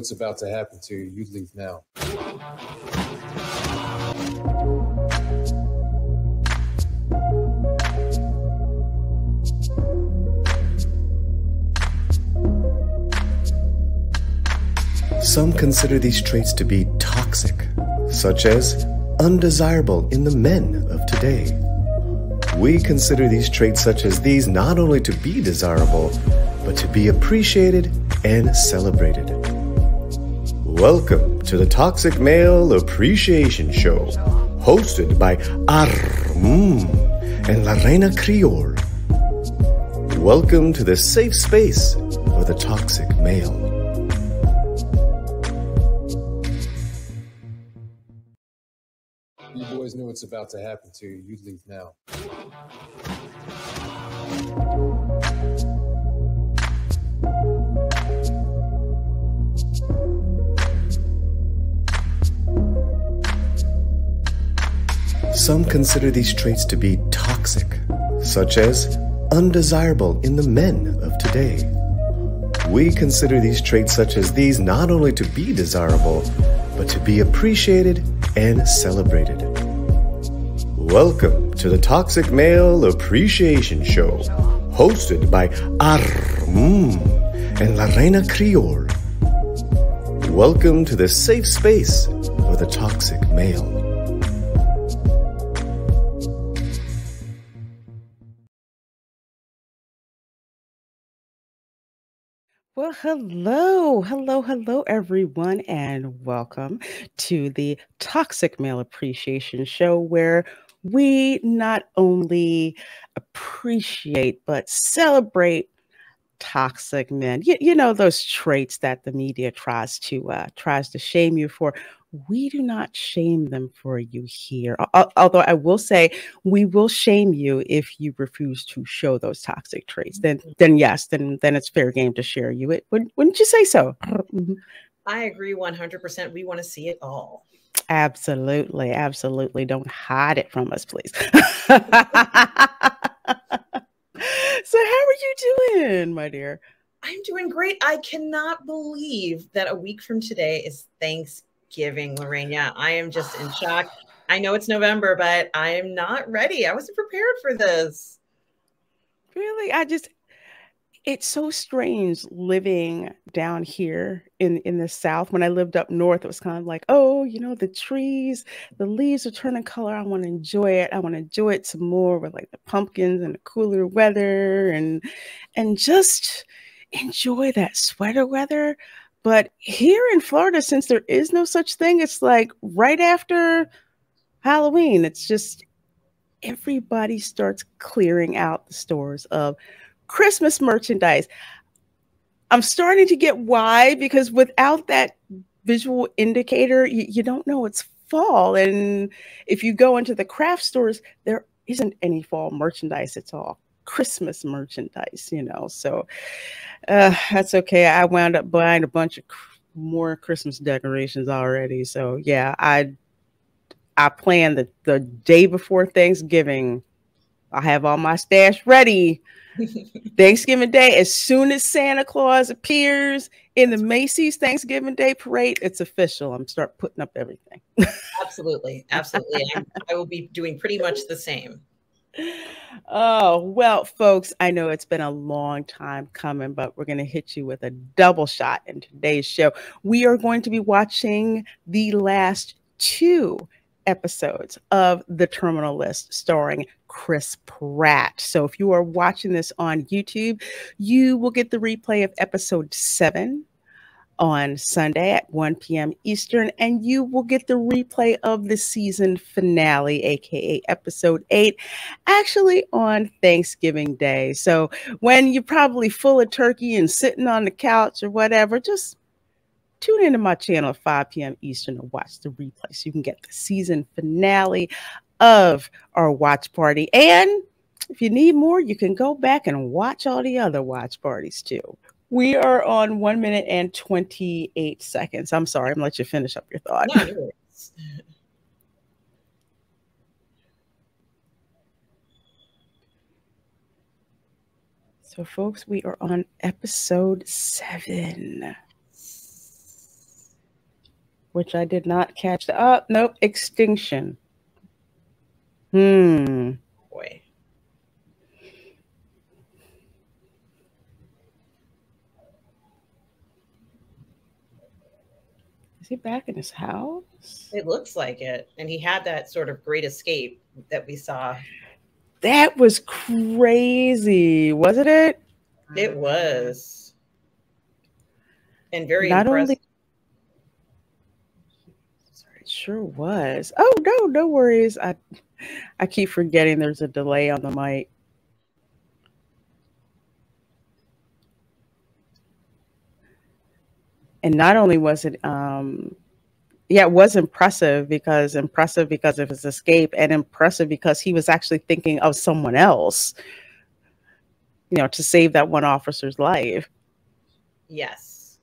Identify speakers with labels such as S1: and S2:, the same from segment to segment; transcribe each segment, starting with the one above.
S1: what's about to happen to you, you'd leave now.
S2: Some consider these traits to be toxic, such as undesirable in the men of today. We consider these traits such as these not only to be desirable, but to be appreciated and celebrated. Welcome to the Toxic Male Appreciation Show, hosted by Arm and La Reina Creole. Welcome to the safe space for the toxic male.
S1: You boys knew what's about to happen to you, you'd leave now.
S2: Some consider these traits to be toxic, such as undesirable in the men of today. We consider these traits such as these not only to be desirable, but to be appreciated and celebrated. Welcome to the Toxic Male Appreciation Show, hosted by Arm and La Reina Creole. Welcome to the safe space for the toxic male.
S3: Well, hello, hello, hello, everyone, and welcome to the Toxic Male Appreciation Show, where we not only appreciate but celebrate toxic men. You, you know those traits that the media tries to uh, tries to shame you for we do not shame them for you here. Although I will say we will shame you if you refuse to show those toxic traits. Then, mm-hmm. then yes, then then it's fair game to share you. It wouldn't, wouldn't you say so?
S4: Mm-hmm. I agree one hundred percent. We want to see it all.
S3: Absolutely, absolutely. Don't hide it from us, please. so, how are you doing, my dear?
S4: I'm doing great. I cannot believe that a week from today is Thanksgiving giving, La Reina. I am just in shock. I know it's November, but I am not ready. I wasn't prepared for this.
S3: Really? I just it's so strange living down here in in the south when i lived up north it was kind of like oh you know the trees the leaves are turning color i want to enjoy it i want to enjoy it some more with like the pumpkins and the cooler weather and and just enjoy that sweater weather but here in Florida, since there is no such thing, it's like right after Halloween, it's just everybody starts clearing out the stores of Christmas merchandise. I'm starting to get why, because without that visual indicator, you, you don't know it's fall. And if you go into the craft stores, there isn't any fall merchandise. at all Christmas merchandise, you know. So uh, that's okay. I wound up buying a bunch of more Christmas decorations already. So yeah, I I plan the the day before Thanksgiving. I have all my stash ready. Thanksgiving Day, as soon as Santa Claus appears in the Macy's Thanksgiving Day parade, it's official. I'm start putting up everything.
S4: absolutely, absolutely. I will be doing pretty much the same.
S3: Oh, well, folks, I know it's been a long time coming, but we're going to hit you with a double shot in today's show. We are going to be watching the last two episodes of The Terminal List starring Chris Pratt. So if you are watching this on YouTube, you will get the replay of episode seven on Sunday at 1 p.m. Eastern, and you will get the replay of the season finale, aka episode eight, actually on Thanksgiving Day. So when you're probably full of turkey and sitting on the couch or whatever, just tune into my channel at 5 p.m. Eastern to watch the replay so you can get the season finale of our watch party. And if you need more, you can go back and watch all the other watch parties too. We are on one minute and 28 seconds. I'm sorry, I'm gonna let you finish up your thought. No, so, folks, we are on episode seven. which I did not catch. Oh, nope, extinction. Hmm.
S4: Boy.
S3: Is he back in his house?
S4: It looks like it. And he had that sort of great escape that we saw.
S3: That was crazy, wasn't it?
S4: It was. And very
S3: Not
S4: impressive.
S3: only it sure was. Oh no, no worries. I I keep forgetting there's a delay on the mic. And not only was it um yeah, it was impressive because impressive because of his escape and impressive because he was actually thinking of someone else, you know, to save that one officer's life.
S4: Yes.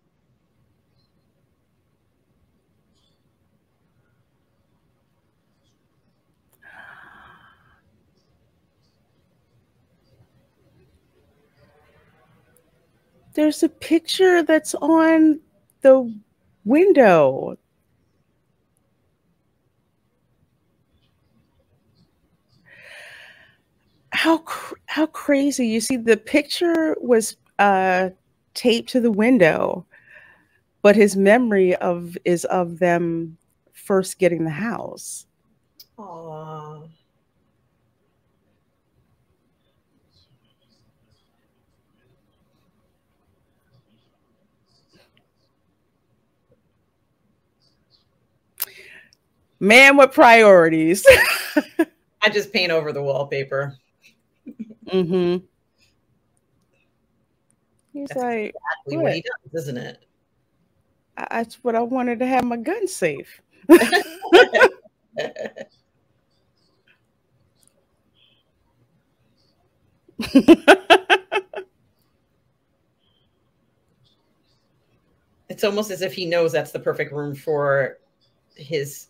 S3: There's a picture that's on the window. How how crazy! You see, the picture was uh, taped to the window, but his memory of is of them first getting the house.
S4: Aww.
S3: Man with priorities.
S4: I just paint over the wallpaper.
S3: mm-hmm. He's
S4: That's
S3: like,
S4: Exactly what he does, isn't it?
S3: "I- that's what I wanted to have my gun safe.
S4: it's almost as if he knows that's the perfect room for his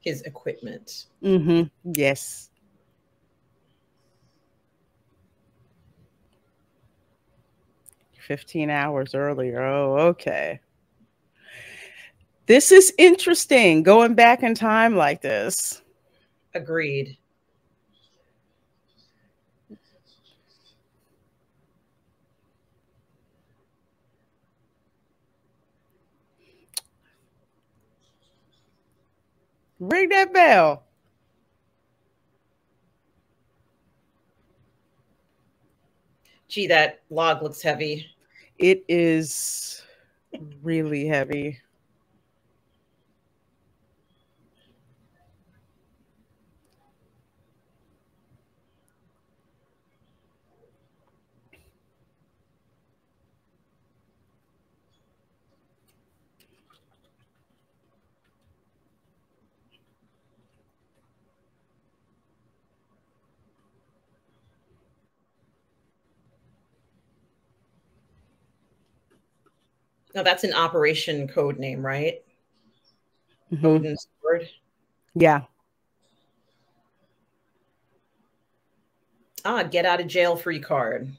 S4: his equipment.
S3: mm-hmm. Yes. Fifteen hours earlier. Oh, okay. This is interesting. Going back in time like this.
S4: Agreed.
S3: Ring that bell.
S4: Gee, that log looks heavy.
S3: It is really heavy.
S4: No, that's an operation code name, right?
S3: Mhm.
S4: Odin's sword.
S3: Yeah.
S4: Ah, get out of jail free card.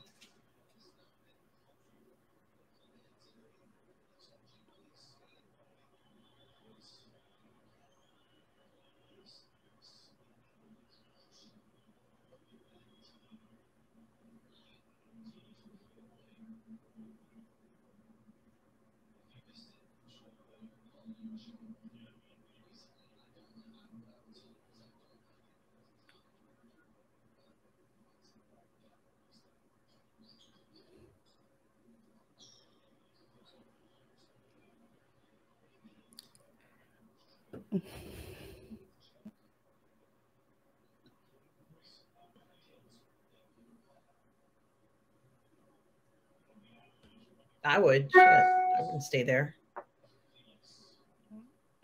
S4: I would. I wouldn't stay there.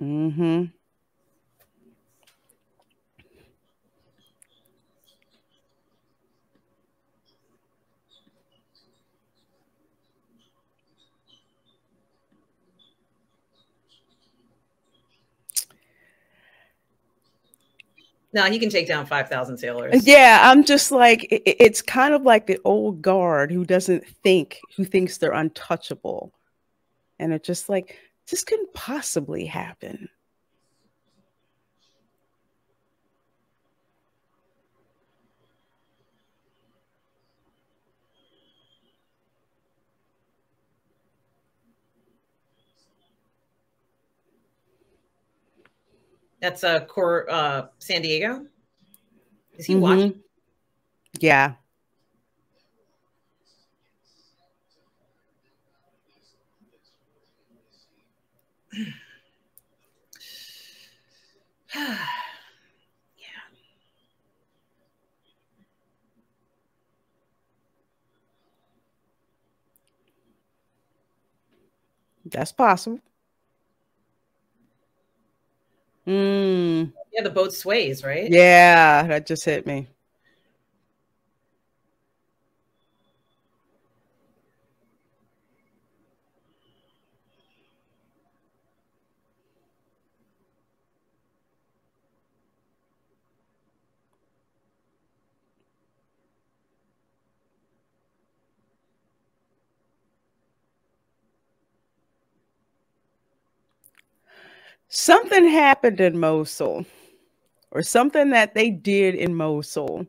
S3: Mm-hmm.
S4: No, he can take down 5,000 sailors.
S3: Yeah, I'm just like i- i- it's kind of like the old guard who doesn't think, who thinks they're untouchable, and it's just like this couldn't possibly happen.
S4: That's a uh, core uh, San Diego. Is he mm-hmm. watching?
S3: Yeah.
S4: yeah.
S3: That's possible. Mm.
S4: Yeah, the boat sways, right?
S3: Yeah, that just hit me. Something happened in Mosul or something that they did in Mosul.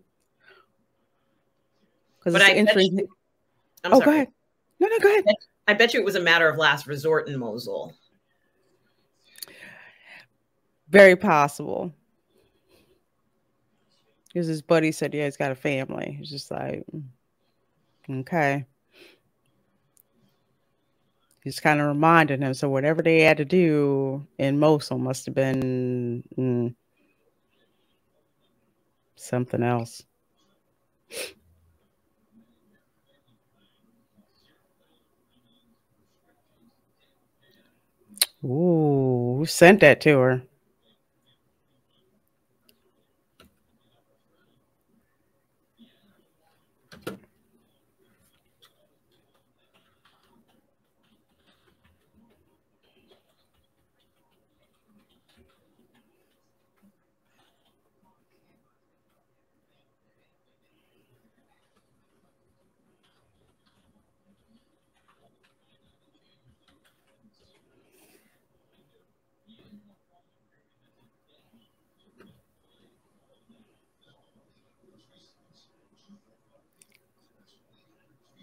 S4: Because I entering. You,
S3: I'm oh, sorry. go ahead. No, no, go ahead.
S4: I bet you it was a matter of last resort in Mosul.
S3: Very possible. Because his buddy said, "Yeah, he's got a family." He's just like, mm, okay he's kind of reminding him. So whatever they had to do in Mosul must have been mm, something else. Ooh, who sent that to her?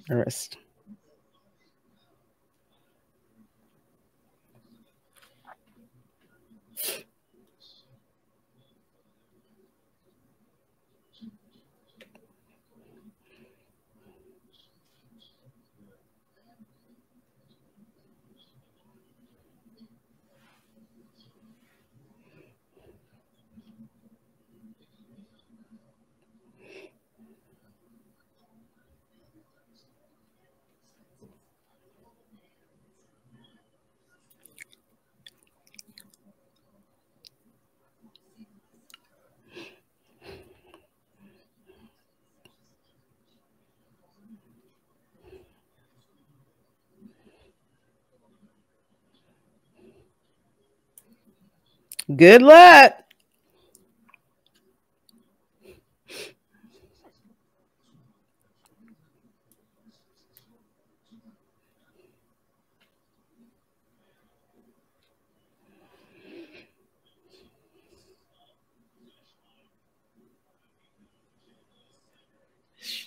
S3: Arrest. Good luck.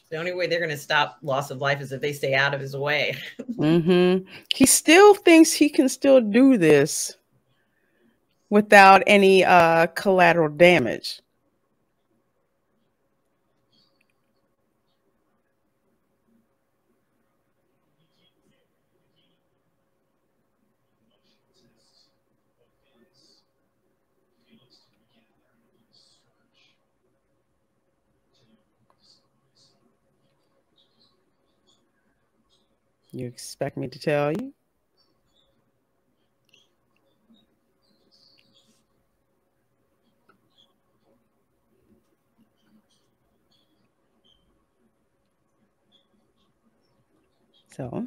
S4: The only way they're going to stop loss of life is if they stay out of his way.
S3: mm-hmm. He still thinks he can still do this without any uh, collateral damage. You expect me to tell you? So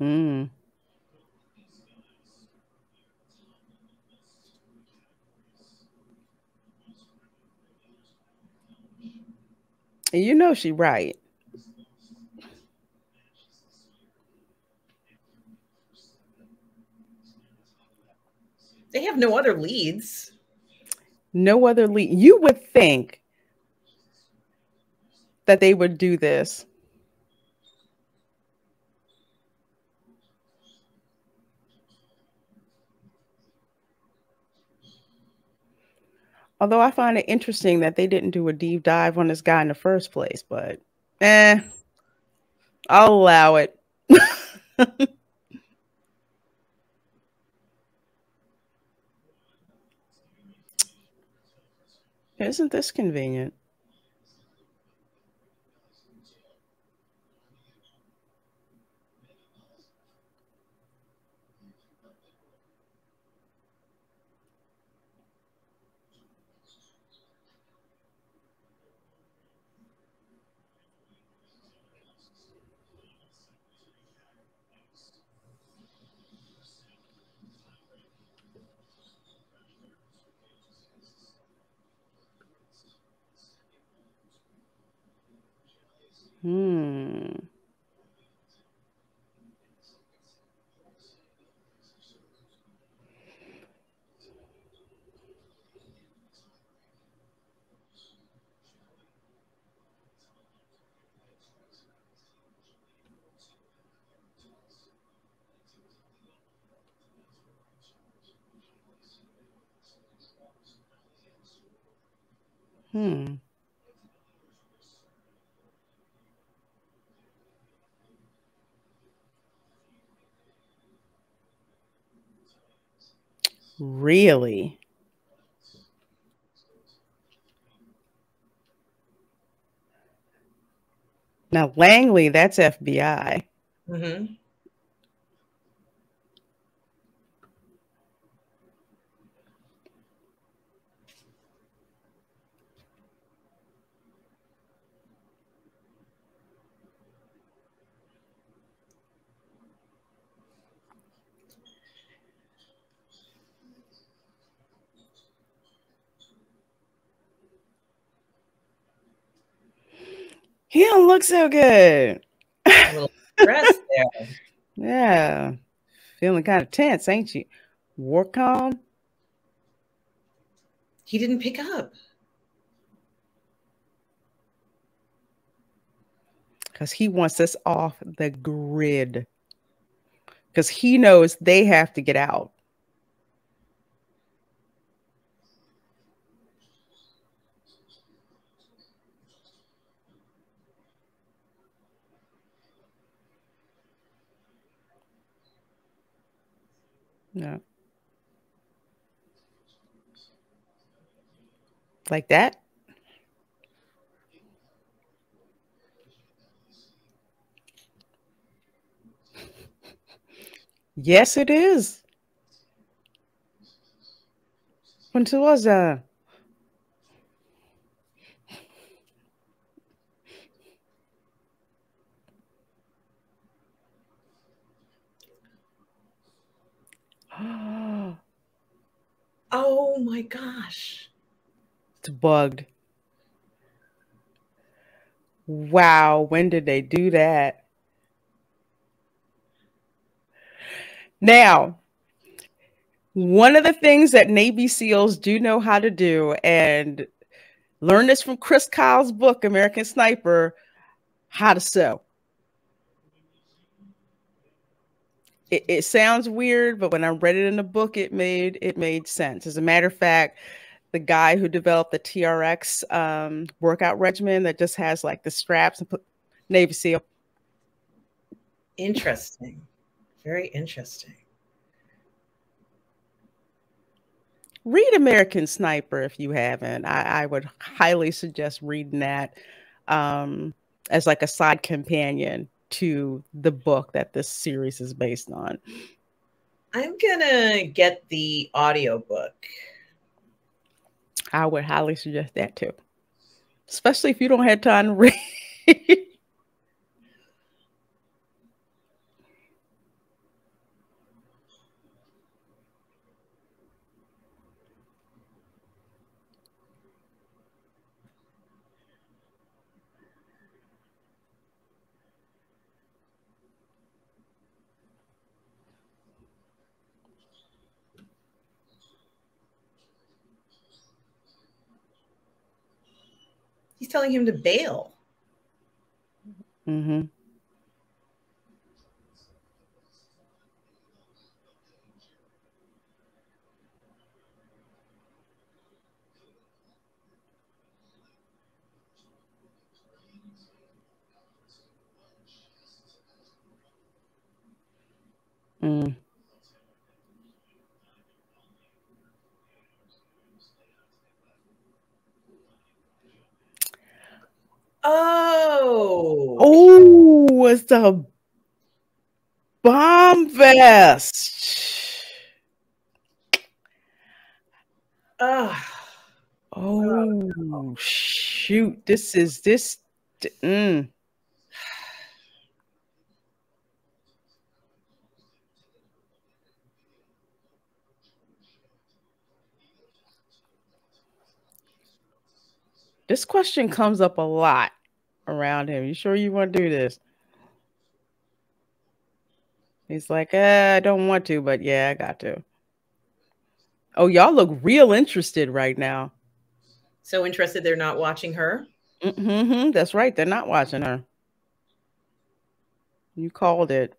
S3: Mm. You know she right.
S4: They have no other leads.
S3: No other lead. You would think that they would do this. Although I find it interesting that they didn't do a deep dive on this guy in the first place, but eh, I'll allow it. Isn't this convenient? Hmm. Really? Now, Langley, that's FBI.
S4: Mm-hmm.
S3: He don't look so good.
S4: A little stressed there.
S3: Yeah. Feeling kind of tense, ain't you? Warcom?
S4: He didn't pick up.
S3: Because he wants us off the grid. Because he knows they have to get out. No. Like that? Yes, it is. When was that?
S4: Oh my gosh.
S3: It's bugged. Wow, when did they do that? Now, one of the things that Navy SEALs do know how to do, and learn this from Chris Kyle's book, American Sniper, how to sew. It, it sounds weird, but when I read it in the book, it made it made sense. As a matter of fact, the guy who developed the TRX um, workout regimen that just has like the straps and put Navy SEAL.
S4: Interesting. Very interesting.
S3: Read American Sniper if you haven't. I, I would highly suggest reading that um, as like a side companion to the book that this series is based on.
S4: I'm gonna get the audiobook.
S3: I would highly suggest that too. Especially if you don't have time to read.
S4: telling him to bail.
S3: Mm-hmm. Mm.
S4: Oh.
S3: It's the bomb vest. Oh, shoot. This is this. Mm. This question comes up a lot around him. You sure you want to do this? He's like, eh, I don't want to, but yeah, I got to. Oh, y'all look real interested right now.
S4: So interested they're not watching her.
S3: Mm-hmm, that's right. They're not watching her. You called it.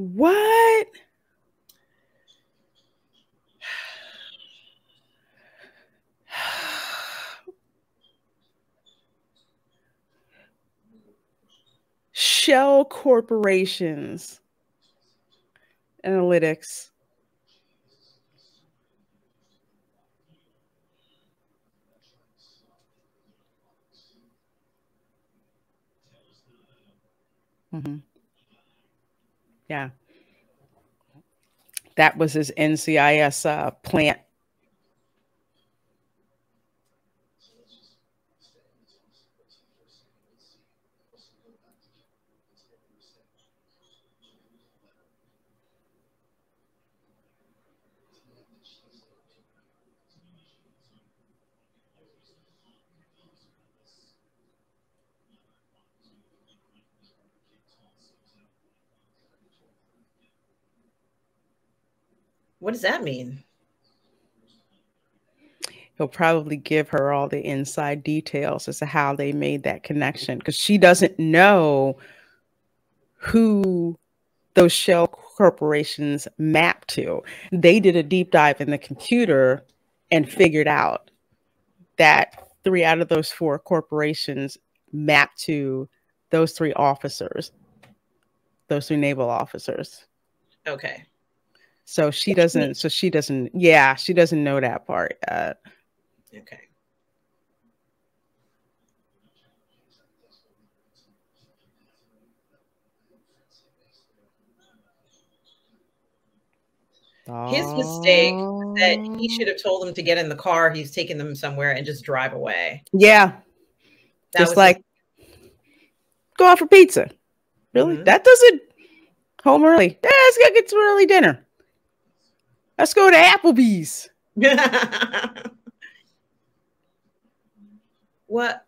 S3: What? Shell corporations. Analytics. Mm-hmm. Yeah. That was his NCIS uh, plant.
S4: What does that mean?
S3: He'll probably give her all the inside details as to how they made that connection because she doesn't know who those shell corporations map to. They did a deep dive in the computer and figured out that three out of those four corporations map to those three officers, those three naval officers.
S4: Okay.
S3: So she doesn't, so she doesn't, yeah, she doesn't know that part. Uh,
S4: Okay. His mistake was that he should have told them to get in the car. He's taking them somewhere and just drive away.
S3: Yeah.
S4: That
S3: just like go out for pizza. Really?
S4: Mhm.
S3: That doesn't home early. Yeah, let's go get some early dinner. Let's go to Applebee's.
S4: what?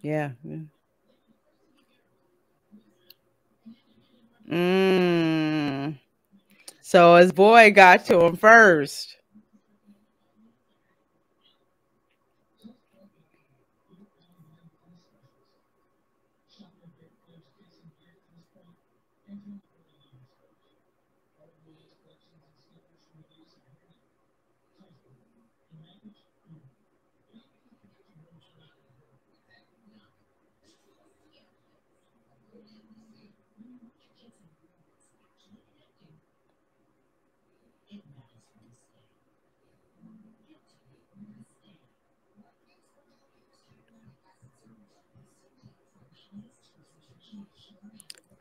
S3: Yeah. yeah. Mm. So his boy got to him first.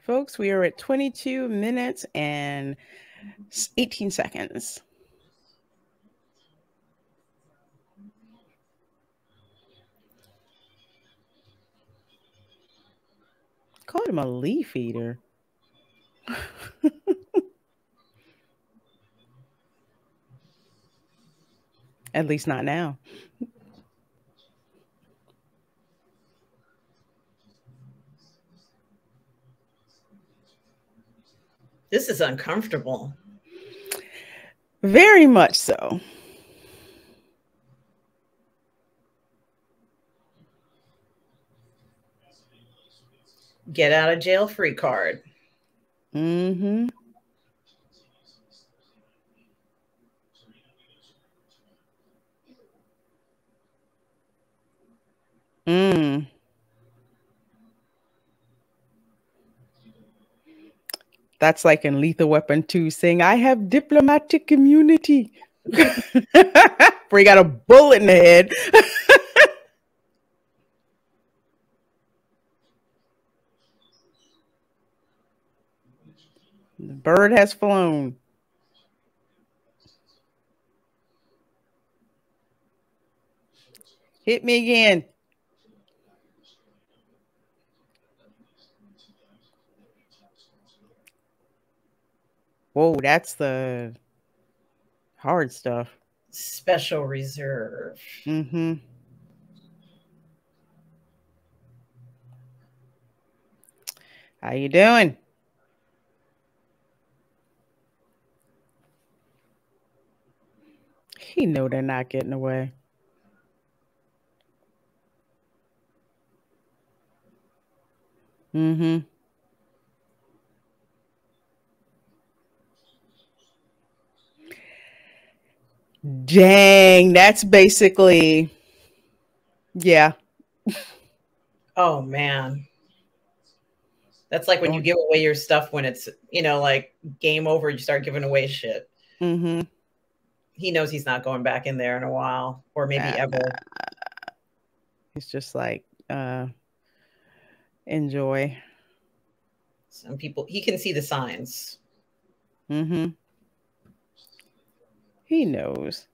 S3: Folks, we are at 22 minutes and 18 seconds. Called him a leaf eater. At least not now.
S4: This is uncomfortable.
S3: Very much so.
S4: Get out of jail free card.
S3: Mm-hmm. Mm. That's like in Lethal Weapon 2 saying, I have diplomatic immunity. Where he got a bullet in the head. the bird has flown. Hit me again. Whoa, that's the hard stuff.
S4: Special reserve.
S3: Mm-hmm. How you doing? He know they're not getting away. Mm-hmm. Dang, that's basically, yeah.
S4: Oh man. That's like when you give away your stuff when it's, you know, like game over, you start giving away shit.
S3: Mm-hmm.
S4: He knows he's not going back in there in a while, or maybe
S3: Uh,
S4: ever.
S3: He's just like, uh, enjoy.
S4: Some people he can see the signs.
S3: Mm-hmm. He knows.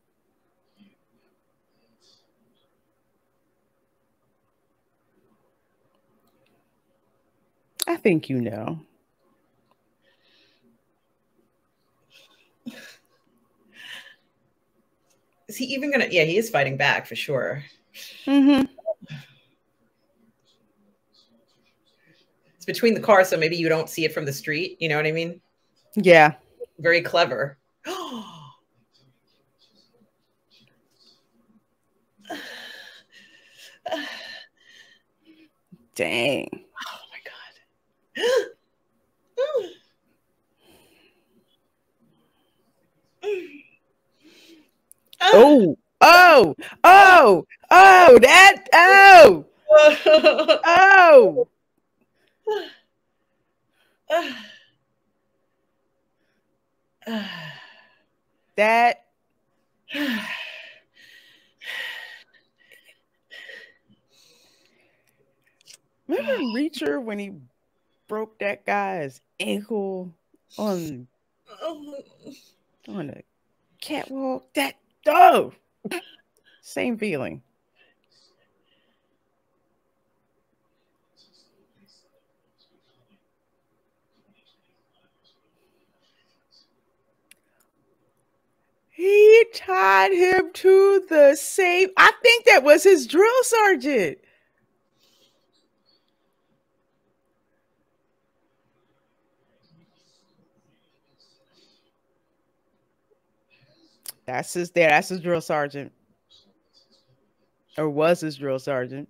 S3: I think you know.
S4: Is he even gonna yeah, he is fighting back for sure.
S3: Mm-hmm.
S4: It's between the cars, so maybe you don't see it from the street. You know what I mean?
S3: Yeah.
S4: Very clever.
S3: Dang.
S4: Oh my god.
S3: Oh, oh, oh, oh, that, oh, oh. That remember Reacher when he broke that guy's ankle on oh. on the catwalk? That oh same feeling. He tied him to the safe. I think that was his drill sergeant. That's his there. That's his drill sergeant. Or was his drill sergeant.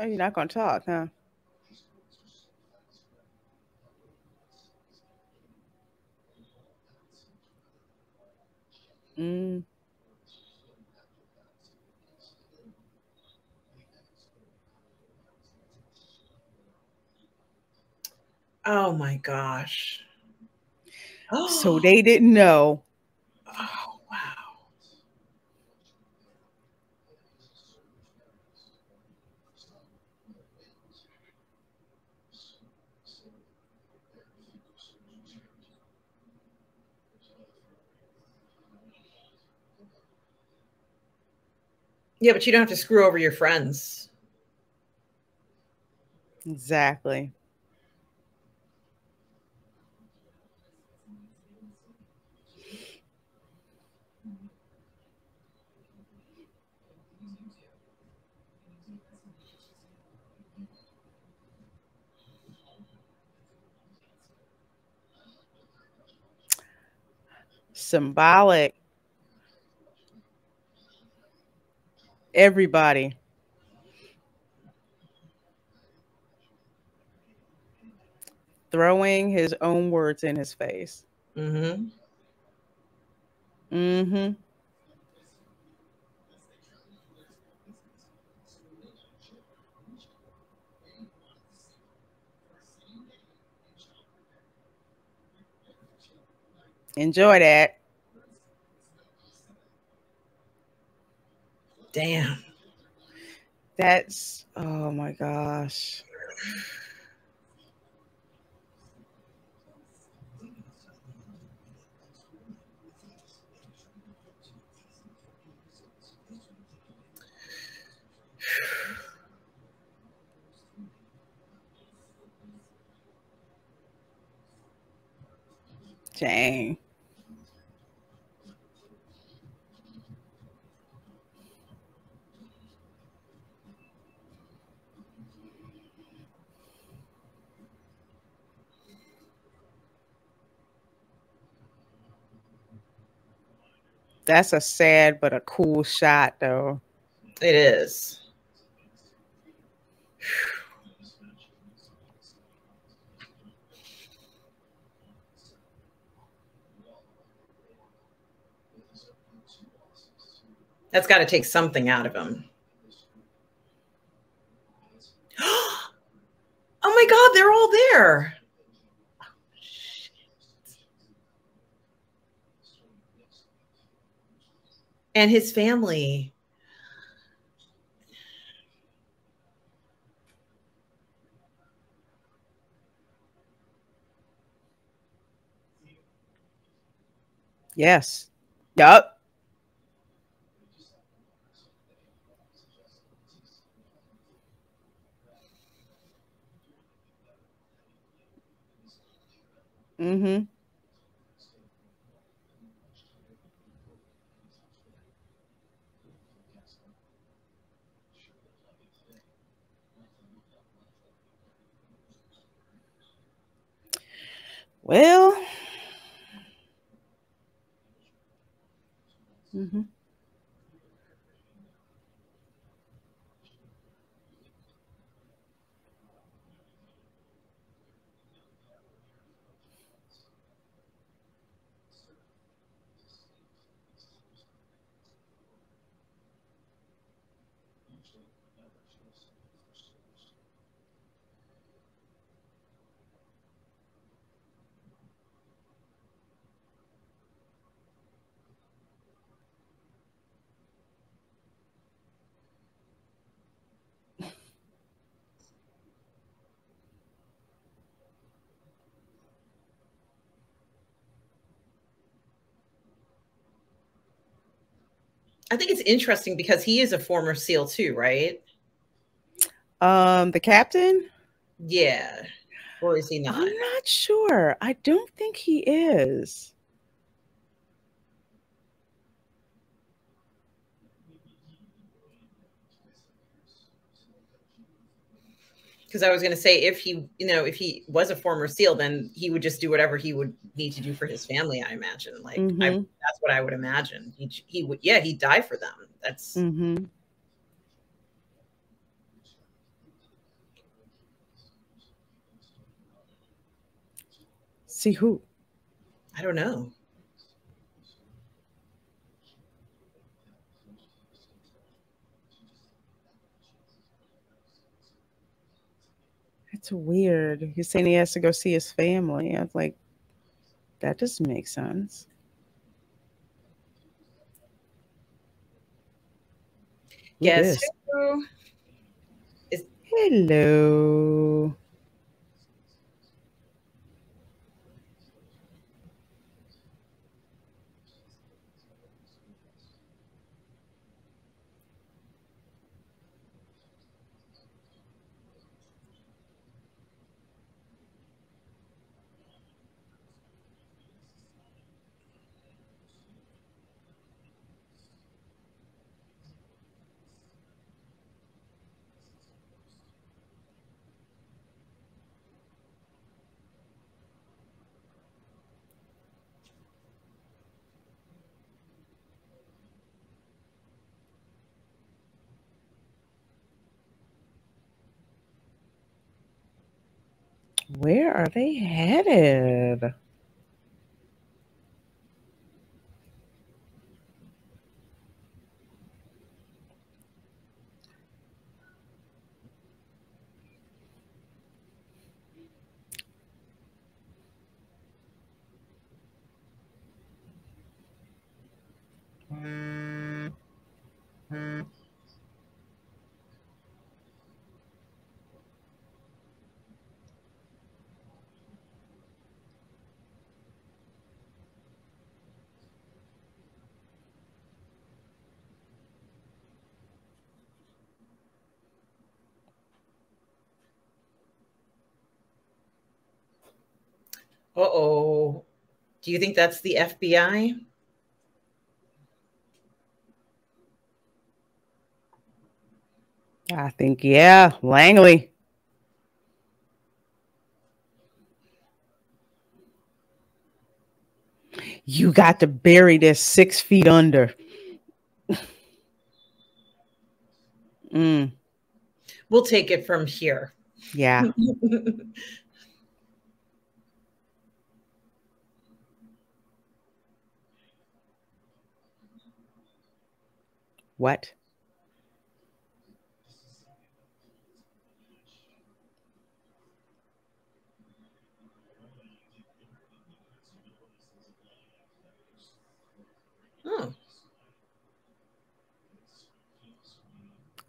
S3: Oh, you're not gonna talk, huh? Mm.
S4: Oh my gosh.
S3: So they didn't know.
S4: Oh wow. Yeah, but you don't have to screw over your friends.
S3: Exactly. Symbolic. Everybody. Throwing his own words in his face.
S4: Mm-hmm.
S3: Mm-hmm. Enjoy that.
S4: Damn.
S3: That's oh my gosh. Dang. That's a sad but a cool shot though.
S4: It is. That's got to take something out of him. oh my God, they're all there. And his family.
S3: Yes. Yup. Mm-hmm. Well, mm-hmm.
S4: I think it's interesting because he is a former SEAL too, right?
S3: Um, the captain?
S4: Yeah. Or is he not?
S3: I'm not sure. I don't think he is.
S4: Because I was going to say if he, you know, if he was a former SEAL, then he would just do whatever he would need to do for his family. I imagine, like
S3: Mhm.
S4: I, that's what I would imagine. He he would, yeah, he'd die for them. That's
S3: Mm-hmm. See who?
S4: I don't know.
S3: It's weird. He's saying he has to go see his family. I was like, that doesn't make sense. Who
S4: Guess
S3: this?
S4: who?
S3: Hello. Where are they headed?
S4: Uh oh. Do you think that's the FBI?
S3: I think, yeah, Langley. You got to bury this six feet under. mm,
S4: We'll take it from here.
S3: yeah. What?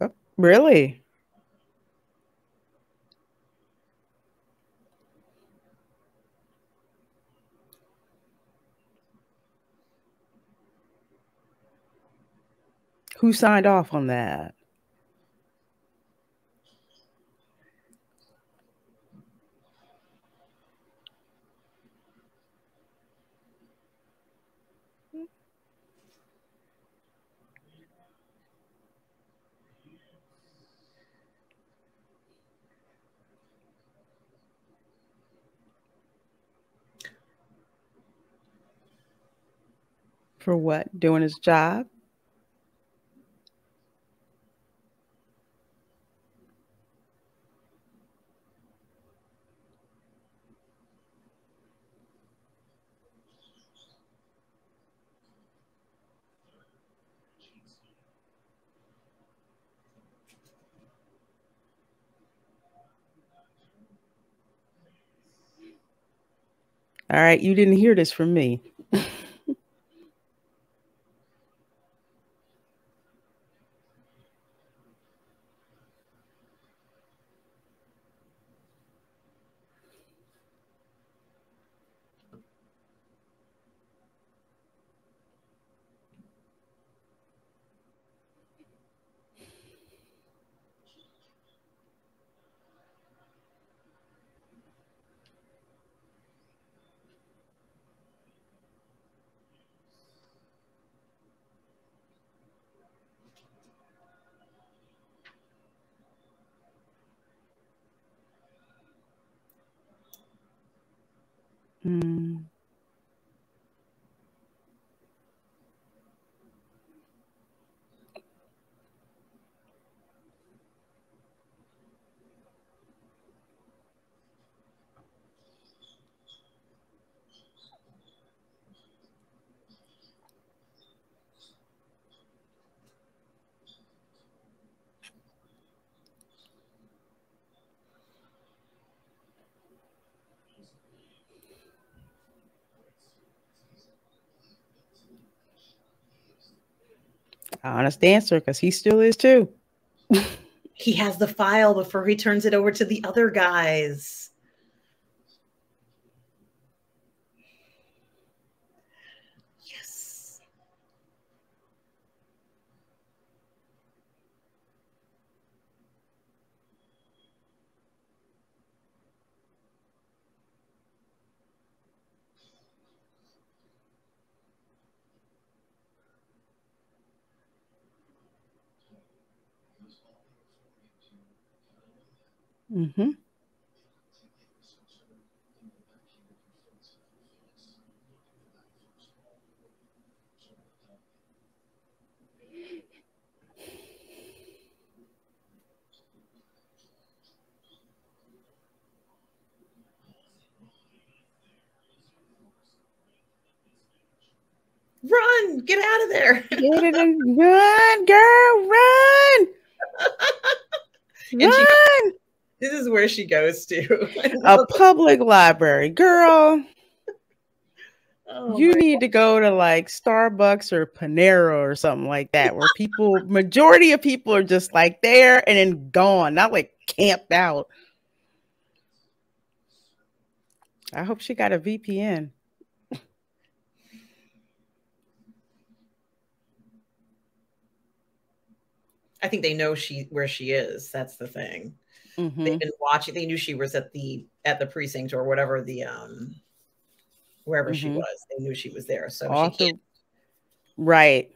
S4: oh.
S3: Really? Who signed off on that? For what? Doing his job? All right, you didn't hear this from me. Hmm. Honest answer, because he still is too.
S4: He has the file before he turns it over to the other guys.
S3: Mm-hmm.
S4: Run, get out of there.
S3: Get it and run, girl, run.
S4: and
S3: run.
S4: She- this is where she goes to.
S3: A public library, girl.
S4: Oh
S3: you need to go to like Starbucks or Panera or something like that, where people, majority of people are just like there and then gone, not like camped out. I hope she got a VPN.
S4: I think they know she where she is. That's the thing.
S3: Mhm.
S4: They've been watching. They knew she was at the at the precinct or whatever the um wherever she
S3: Mhm.
S4: was. They knew she was there. So
S3: Off
S4: she can't
S3: right.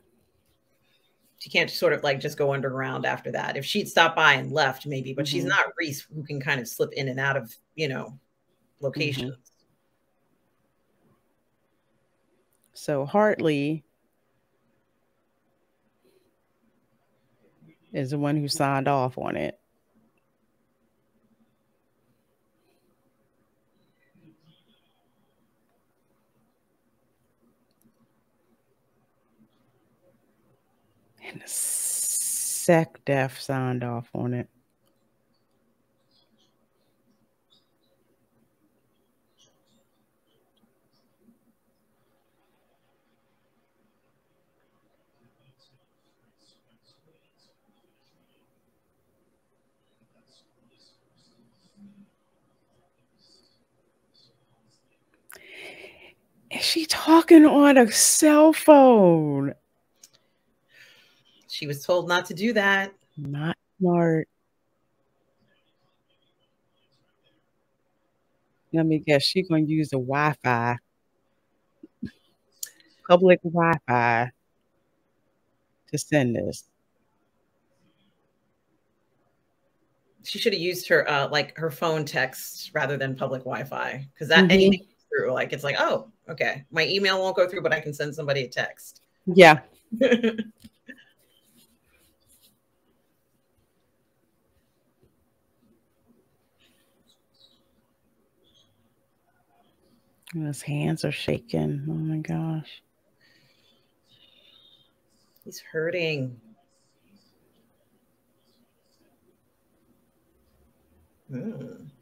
S4: she can't sort of like just go underground after that. If she'd stopped by and left, maybe, but she's
S3: Mhm.
S4: not Reece who can kind of slip in and out of, you know, locations.
S3: So Hartley is the one who signed off on it. And the SecDef signed off on it. Is she talking on a cell phone?
S4: She was told not to do that.
S3: Not smart. Let me guess, she gonna use the Wi-Fi. Public Wi-Fi to send this.
S4: She should have used her uh like her phone text rather than public Wi-Fi because that
S3: Mhm.
S4: anything through like it's like oh okay my email won't go through but I can send somebody a text.
S3: Yeah. And His hands are shaking. Oh my gosh.
S4: He's hurting. Hmm.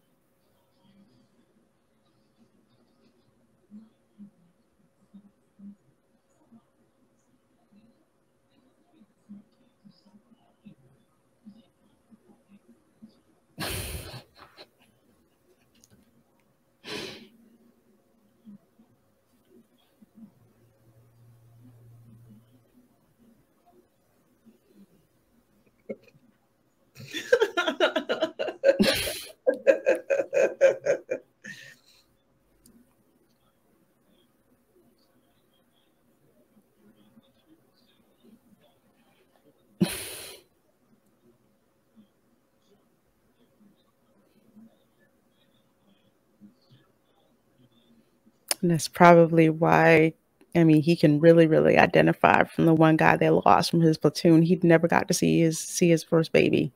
S3: That's probably why, I mean, he can really, really identify from the one guy they lost from his platoon. He never got to see his see his first baby.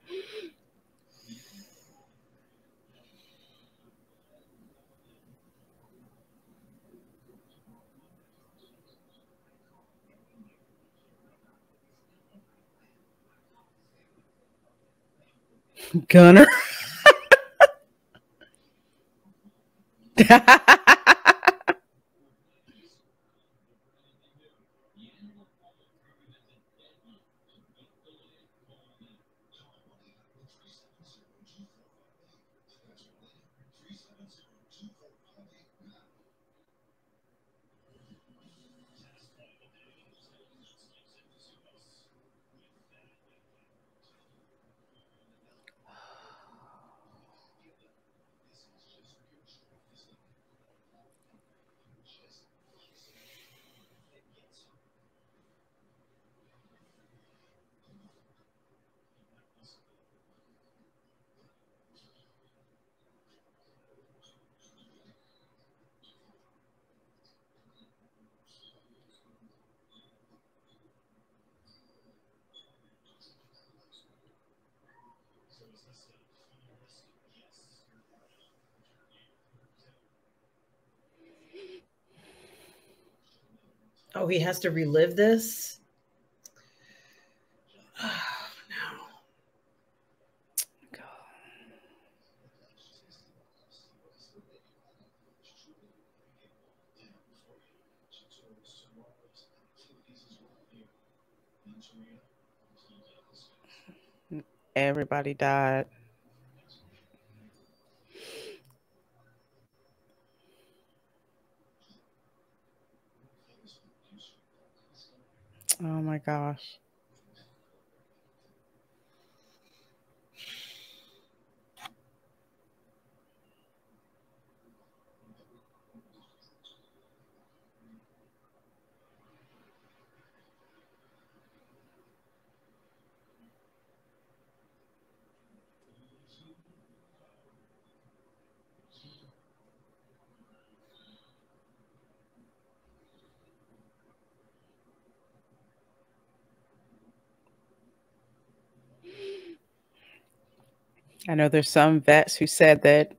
S3: Gunner.
S4: Oh, he has to relive this?
S3: Everybody died. Oh my gosh. I know there's some vets who said that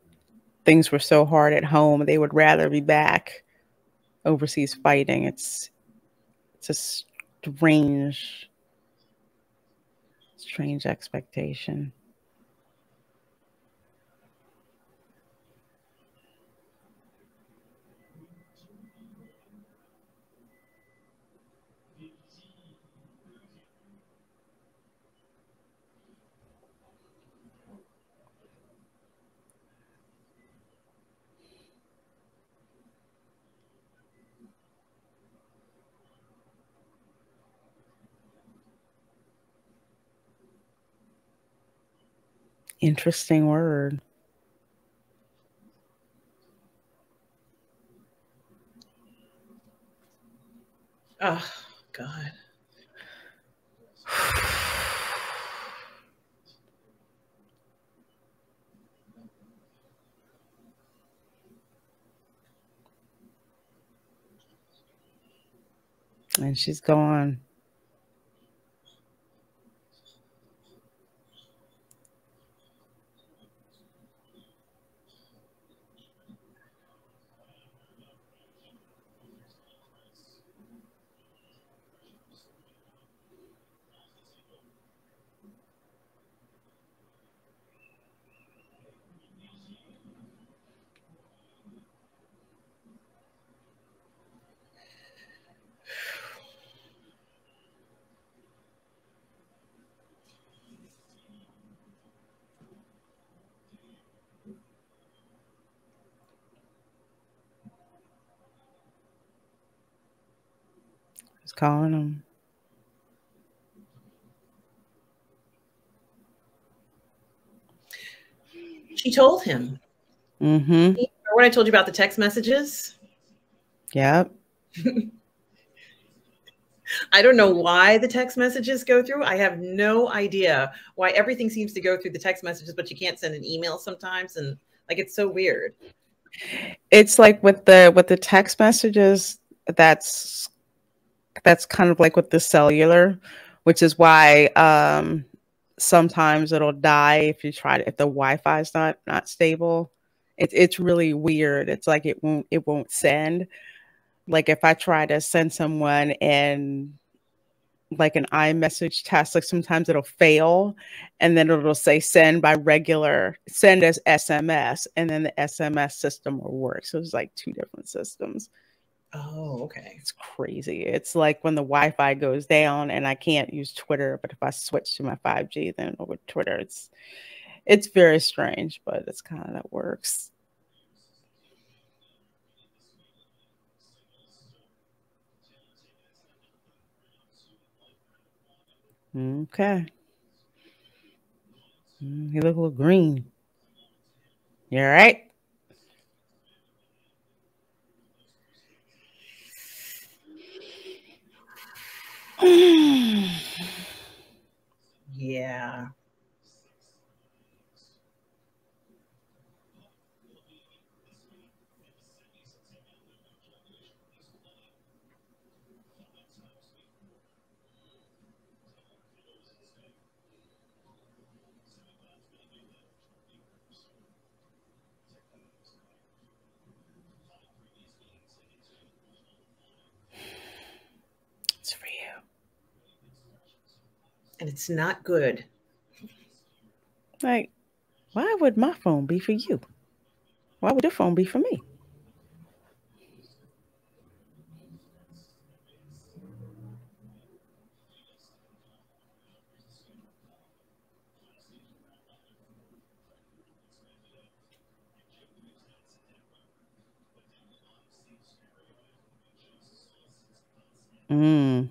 S3: things were so hard at home they would rather be back overseas fighting. It's it's a strange strange expectation. Interesting word.
S4: Oh, God.
S3: And she's gone. Calling him.
S4: She told him.
S3: Mm-hmm.
S4: Remember when I told you about the text messages?
S3: Yep.
S4: I don't know why the text messages go through. I have no idea why everything seems to go through the text messages, but you can't send an email sometimes. And like it's so weird.
S3: It's like with the with the text messages, that's that's kind of like with the cellular, which is why um sometimes it'll die if you try to if the Wi-Fi is not not stable. It's it's really weird. It's like it won't it won't send. Like if I try to send someone and like an iMessage test, like sometimes it'll fail and then it'll say send by regular, send as SMS, and then the SMS system will work. So it's like two different systems.
S4: Oh, okay.
S3: It's crazy. It's like when the Wi-Fi goes down and I can't use Twitter, but if I switch to my 5G, then over Twitter, it's it's very strange, but it's kind of that works. Okay. Mm, You look a little green. You all right?
S4: Yeah. And it's not good.
S3: Like, why would my phone be for you? Why would your phone be for me? Mm.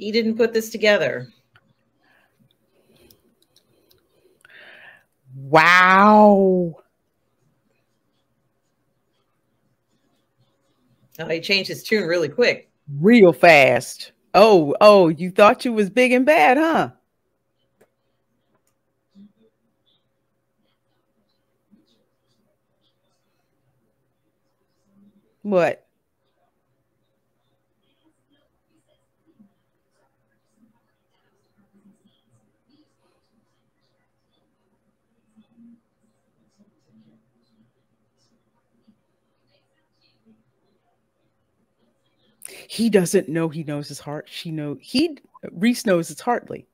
S4: He didn't put this together.
S3: Wow.
S4: Oh, he changed his tune really quick.
S3: Real fast. Oh, oh, you thought you was big and bad, huh? What? He doesn't know he knows his heart. She know he Reece knows it's Hartley.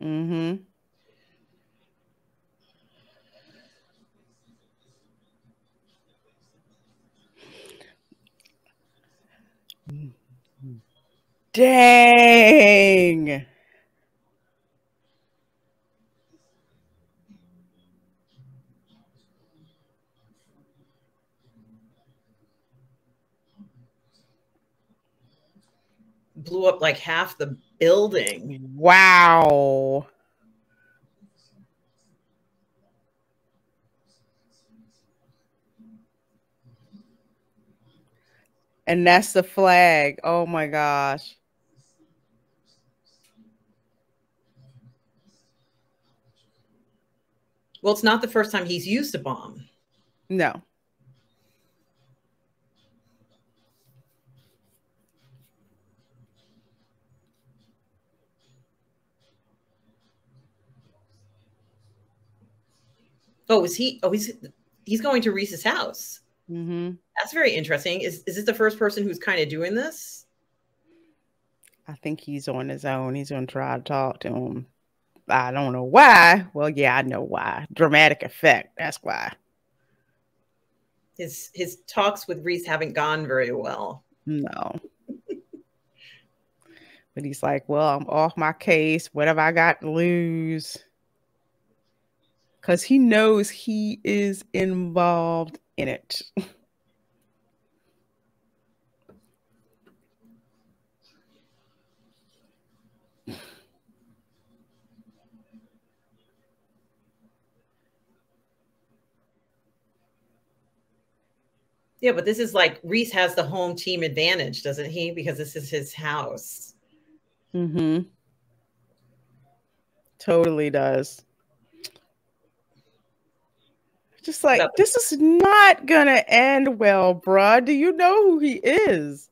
S3: Mm-hmm. Dang.
S4: Blew up like half the building.
S3: Wow. And that's the flag. Oh my gosh.
S4: Well, it's not the first time he's used a bomb.
S3: No.
S4: Oh, is he? Oh, he's he's going to Reece's house.
S3: Mm-hmm.
S4: That's very interesting. Is is this the first person who's kind of doing this?
S3: I think he's on his own. He's gonna try to talk to him. I don't know why. Well, yeah, I know why. Dramatic effect. That's why.
S4: His his talks with Reece haven't gone very well.
S3: No. but he's like, well, I'm off my case. What have I got to lose? Because he knows he is involved in it.
S4: Yeah, but this is like Reece has the home team advantage, doesn't he? Because this is his house.
S3: Mm-hmm. Totally does. Just like this is not gonna end well, bruh. Do you know who he is?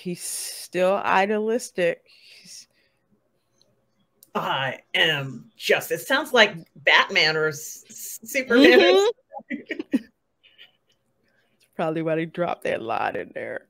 S3: He's still idealistic. He's...
S4: I am justice. Sounds like Batman or Superman. Mm-hmm.
S3: probably why they dropped that line in there.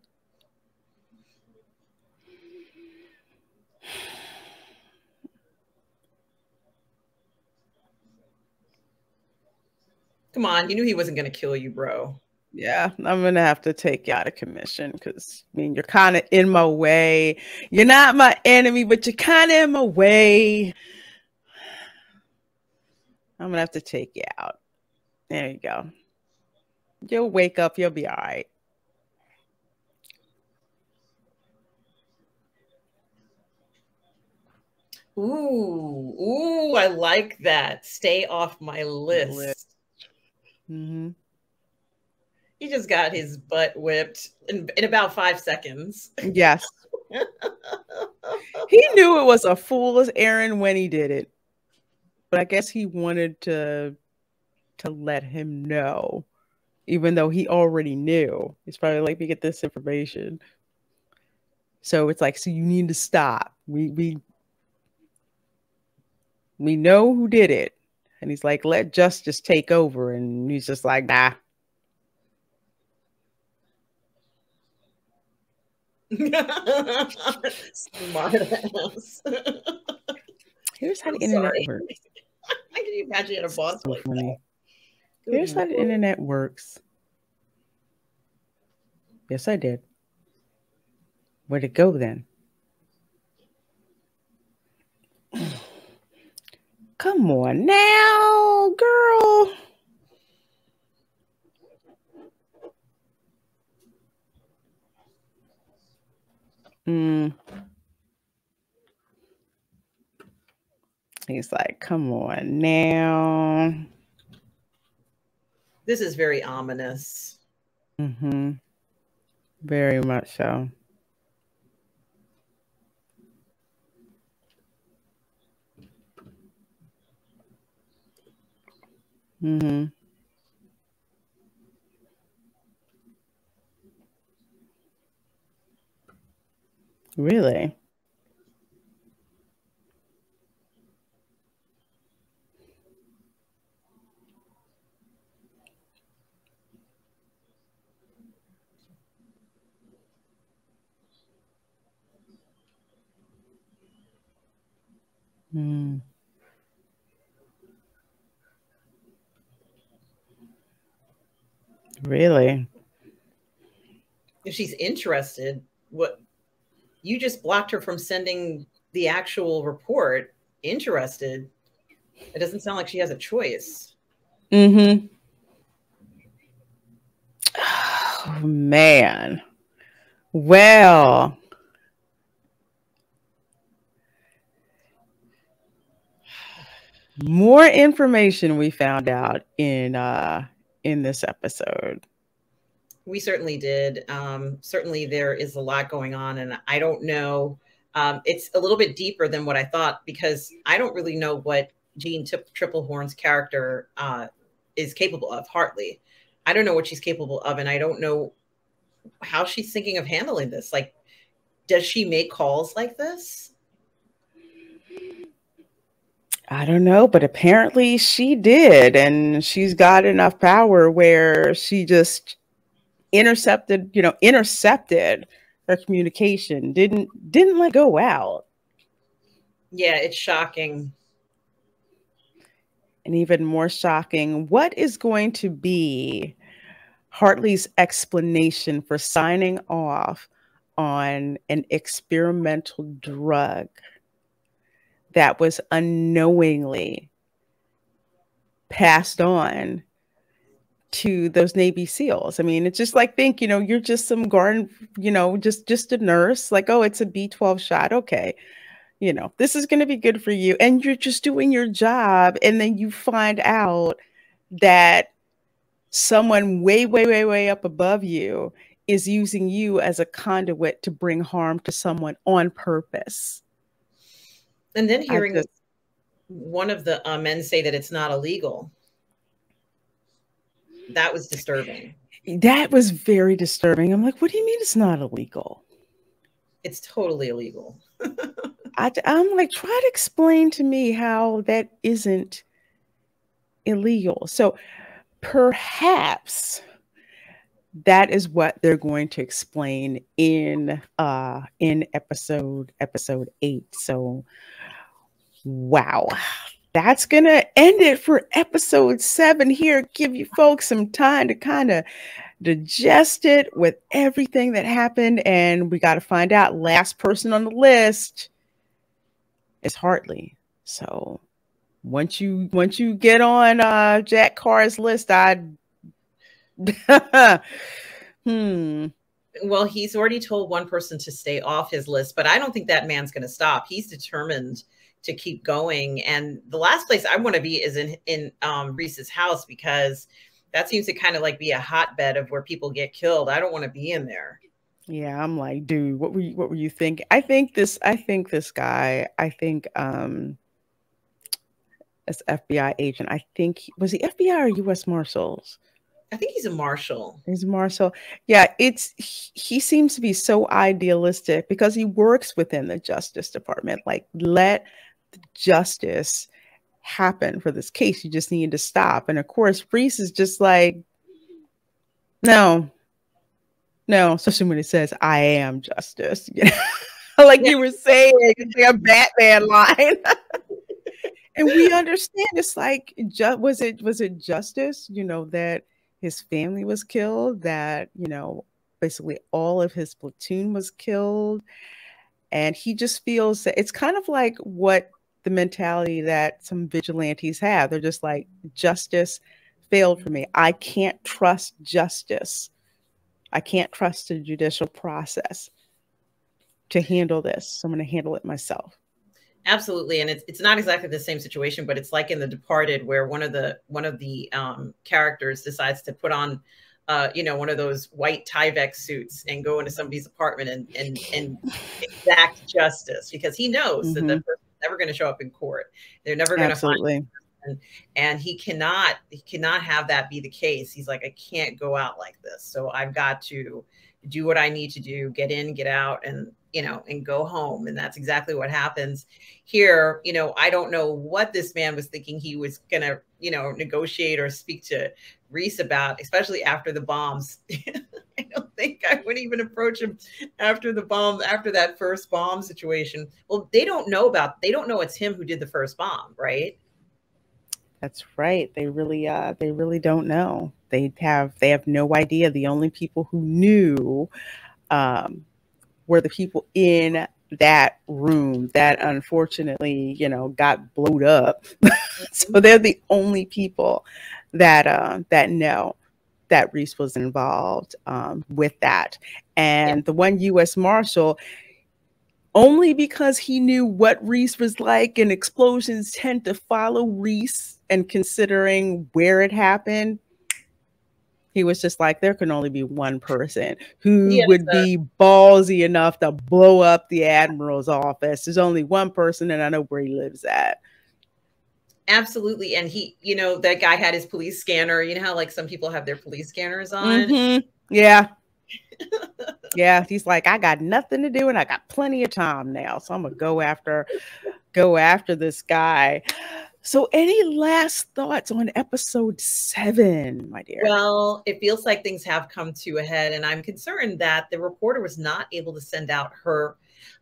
S4: Come on, you knew he wasn't going to kill you, bro.
S3: Yeah, I'm gonna have to take you out of commission because I mean you're kind of in my way. You're not my enemy, but you're kind of in my way. I'm gonna have to take you out. There you go. You'll wake up. You'll be all right.
S4: Ooh, ooh, I like that. Stay off my list.
S3: List. Mm-hmm.
S4: He just got his butt whipped in, in about five seconds.
S3: Yes, he knew it was a fool's errand when he did it, but I guess he wanted to to let him know, even though he already knew. He's probably like, "We get this information." So it's like, so you need to stop. We we we know who did it. And he's like, let justice take over. And he's just like, nah.
S4: Smart ass.
S3: Here's how the internet
S4: sorry.
S3: works.
S4: I can imagine a boss
S3: So
S4: like that.
S3: Here's how the internet works. Yes, I did. Where'd it go then? Come on now, girl. Mm. He's like, come on now.
S4: This is very ominous.
S3: Mm-hmm. Very much so. Mm-hmm. Really? Mm. Really?
S4: If she's interested, what you just blocked her from sending the actual report. Interested. It doesn't sound like she has a choice.
S3: Mm-hmm. Oh man. Well. More information we found out in uh in this episode.
S4: We certainly did. Um, certainly, there is a lot going on, and I don't know. Um, it's a little bit deeper than what I thought because I don't really know what Jeanne Tip- Tripplehorn's character uh, is capable of. Hartley, I don't know what she's capable of, and I don't know how she's thinking of handling this. Like, does she make calls like this?
S3: I don't know, but apparently she did, and she's got enough power where she just intercepted, you know, intercepted her communication, didn't didn't let go out.
S4: Yeah, it's shocking.
S3: And even more shocking, what is going to be Hartley's explanation for signing off on an experimental drug that was unknowingly passed on to those Navy SEALs. I mean, it's just like think, you know, you're just some garden, you know, just just a nurse, like, oh, it's a B12 shot. Okay. You know, this is going to be good for you. And you're just doing your job. And then you find out that someone way, way, way, way up above you is using you as a conduit to bring harm to someone on purpose.
S4: And then hearing
S3: just-
S4: one of the uh, men say that it's not illegal. That was disturbing.
S3: That was very disturbing. I'm like, what do you mean it's not illegal?
S4: It's totally illegal.
S3: I, am like, try to explain to me how that isn't illegal. So perhaps that is what they're going to explain in uh in episode episode eight. So wow. That's gonna end it for episode seven here. Give you folks some time to kind of digest it with everything that happened. And we got to find out last person on the list is Hartley. So once you once you get on uh Jack Carr's list, I hmm.
S4: Well, he's already told one person to stay off his list, but I don't think that man's going to stop. He's determined to keep going. And the last place I want to be is in in um, Reece's house because that seems to kind of like be a hotbed of where people get killed. I don't want to be in there.
S3: Yeah, I'm like, dude, what were you, what were you thinking? I think this, I think this guy, I think um as FBI agent, I think was he FBI or U.S. Marshals?
S4: I think he's a marshal.
S3: He's a marshal. Yeah, it's he, he seems to be so idealistic because he works within the Justice Department. Like, let justice happen for this case. You just need to stop. And of course, Reece is just like, no, no, especially when it says, I am justice. You know? like yeah. you were saying, it's like a Batman line. and we understand it's like was it was it justice, you know, that his family was killed, that, you know, basically all of his platoon was killed. And he just feels that it's kind of like what the mentality that some vigilantes have. They're just like, justice failed for me. I can't trust justice. I can't trust the judicial process to handle this. So I'm going to handle it myself.
S4: Absolutely, and it's it's not exactly the same situation, but it's like in The Departed, where one of the one of the um, characters decides to put on, uh, you know, one of those white Tyvek suits and go into somebody's apartment and and and exact justice because he knows mm-hmm. that the person never going to show up in court. They're never going to find and, and he cannot he cannot have that be the case. He's like, I can't go out like this. So I've got to do what I need to do, get in, get out, and you know, and go home. And that's exactly what happens here. You know, I don't know what this man was thinking he was gonna, you know, negotiate or speak to Reece about, especially after the bombs. I don't think I would even approach him after the bomb, after that first bomb situation. Well, they don't know about, they don't know it's him who did the first bomb, right?
S3: That's right. They really, uh, they really don't know. They have, they have no idea. The only people who knew, um, were the people in that room that unfortunately, you know, got blowed up. so they're the only people that uh, that know that Reece was involved um, with that. And yeah. the one U.S. Marshal, only because he knew what Reece was like, and explosions tend to follow Reece, and considering where it happened, he was just like, there can only be one person who yes, would be ballsy enough to blow up the admiral's office. There's only one person, and I know where he lives at.
S4: Absolutely. And he, you know, that guy had his police scanner. You know how like some people have their police scanners on? Mm-hmm.
S3: Yeah. yeah. He's like, I got nothing to do and I got plenty of time now. So I'm gonna go after go after this guy. So, any last thoughts on episode seven, my dear?
S4: Well, it feels like things have come to a head, and I'm concerned that the reporter was not able to send out her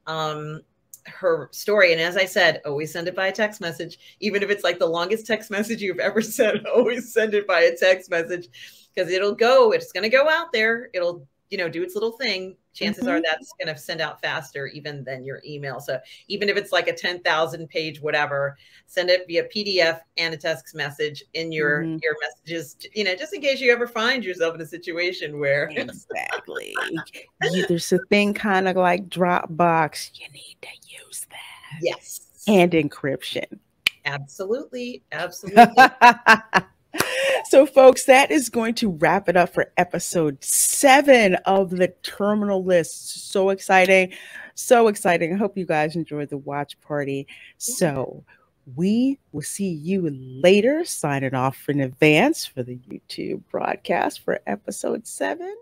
S4: um, her story. And as I said, always send it by a text message, even if it's like the longest text message you've ever sent. Always send it by a text message because it'll go. It's going to go out there. It'll you know do its little thing chances mm-hmm. are that's going to send out faster even than your email. So even if it's like a 10,000 page whatever, send it via PDF and a text message in your mm-hmm. your messages, you know, just in case you ever find yourself in a situation where
S3: Exactly. There's a thing kind of like Dropbox, you need to use that.
S4: Yes.
S3: And encryption.
S4: Absolutely. Absolutely.
S3: so, folks, that is going to wrap it up for episode seven of the terminal list. So exciting. So exciting. I hope you guys enjoyed the watch party. So, we will see you later. Signing off in advance for the YouTube broadcast for episode seven.